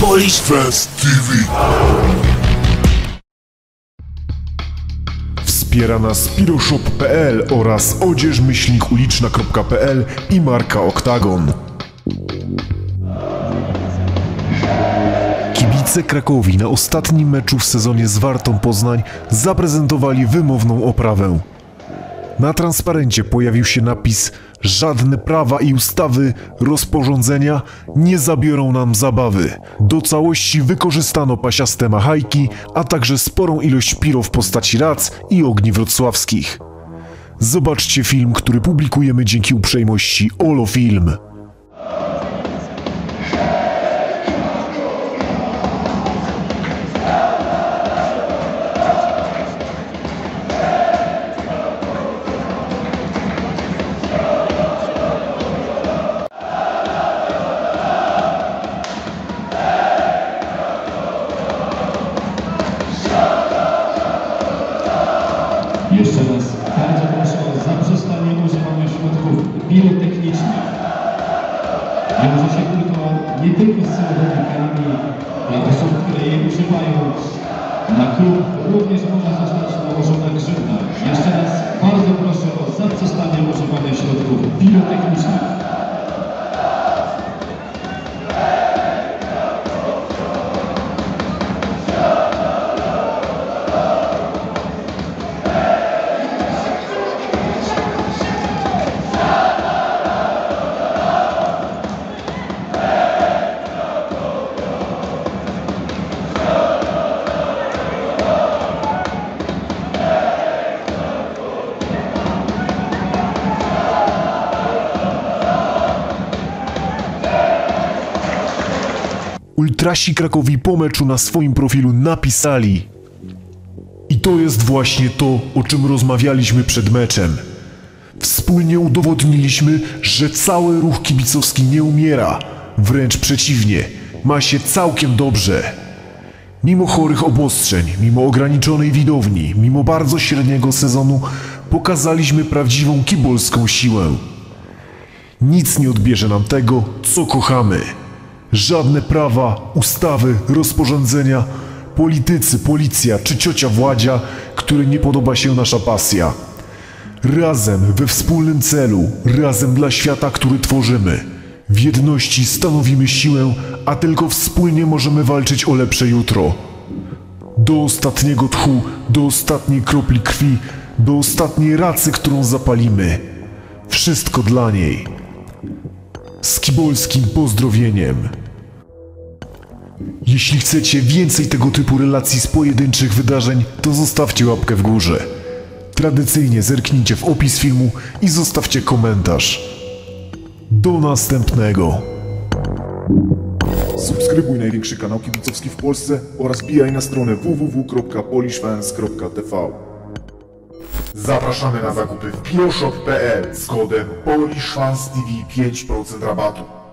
Polish Fest TV. Wspiera nas piroshop.pl oraz odzieżmyślnikuliczna.pl i marka Oktagon. Kibice Krakowi na ostatnim meczu w sezonie z Wartą Poznań zaprezentowali wymowną oprawę. Na transparencie pojawił się napis Żadne prawa i ustawy, rozporządzenia nie zabiorą nam zabawy. Do całości wykorzystano pasiaste machajki, a także sporą ilość piro w postaci rac i ogni wrocławskich. Zobaczcie film, który publikujemy dzięki uprzejmości Olofilm. Pirotechnicznych. Wiąże się tylko, nie tylko z karami dla osób, które je używają. Na klub również może zostać nałożona grzywna. Jeszcze raz bardzo proszę o zaprzestanie używania środków pirotechnicznych. Ultrasi Krakowi po meczu na swoim profilu napisali I to jest właśnie to, o czym rozmawialiśmy przed meczem. Wspólnie udowodniliśmy, że cały ruch kibicowski nie umiera. Wręcz przeciwnie, ma się całkiem dobrze. Mimo chorych obostrzeń, mimo ograniczonej widowni, mimo bardzo średniego sezonu, pokazaliśmy prawdziwą kibolską siłę. Nic nie odbierze nam tego, co kochamy. Żadne prawa, ustawy, rozporządzenia, politycy, policja czy ciocia Władzia, który nie podoba się nasza pasja. Razem we wspólnym celu, razem dla świata, który tworzymy. W jedności stanowimy siłę, a tylko wspólnie możemy walczyć o lepsze jutro. Do ostatniego tchu, do ostatniej kropli krwi, do ostatniej racy, którą zapalimy. Wszystko dla niej z kibolskim pozdrowieniem. Jeśli chcecie więcej tego typu relacji z pojedynczych wydarzeń, to zostawcie łapkę w górze. Tradycyjnie zerknijcie w opis filmu i zostawcie komentarz. Do następnego. Subskrybuj największy kanał kibicowski w Polsce oraz bijaj na stronę www.polishfans.tv. Zapraszamy na zakupy w bioshop.pl z kodem PolishFansTV 5% rabatu.